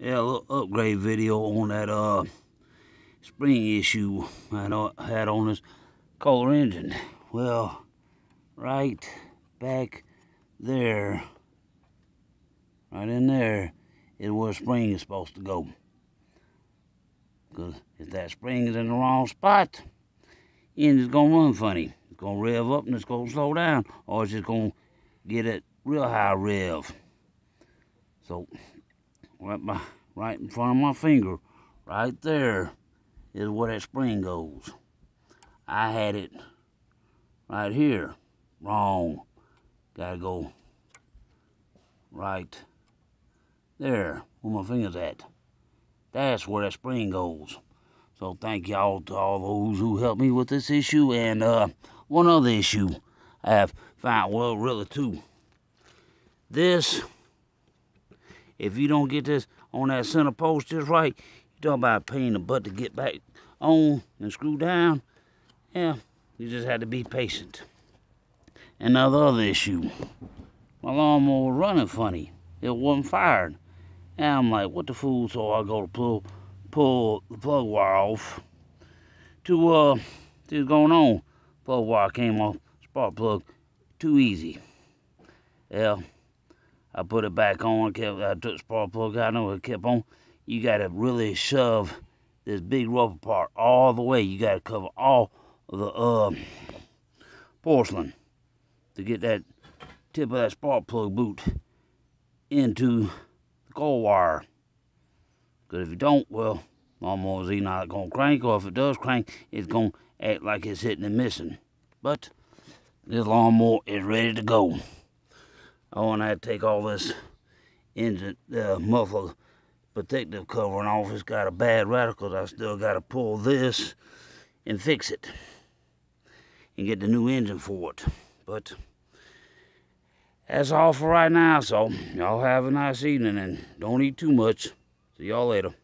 Yeah, a little upgrade video on that uh spring issue I had on this Kohler engine. Well, right back there, right in there, is where spring is supposed to go. Because if that spring is in the wrong spot, engine's gonna run funny. It's gonna rev up and it's gonna slow down, or it's just gonna get it real high rev. So right by, right in front of my finger, right there, is where that spring goes. I had it right here. Wrong. Gotta go right there, where my finger's at. That's where that spring goes. So thank y'all to all those who helped me with this issue. And uh, one other issue I have found, well, really two. This if you don't get this on that center post just right, you talk about paying the butt to get back on and screw down. Yeah, you just had to be patient. And now the other issue. My lawnmower was running funny. It wasn't fired. And I'm like, what the fool? So I go to pull pull the plug wire off to uh see what's going on. Plug wire came off, spark plug, too easy. Yeah. I put it back on, kept, I took the spark plug out, and it kept on. You got to really shove this big rubber part all the way. You got to cover all the uh, porcelain to get that tip of that spark plug boot into the gold wire. Because if you don't, well, lawnmower's either not going to crank, or if it does crank, it's going to act like it's hitting and missing. But this lawnmower is ready to go. I want to take all this engine uh, muffler protective covering off. It's got a bad radical. I still got to pull this and fix it and get the new engine for it. But that's all for right now. So y'all have a nice evening and don't eat too much. See y'all later.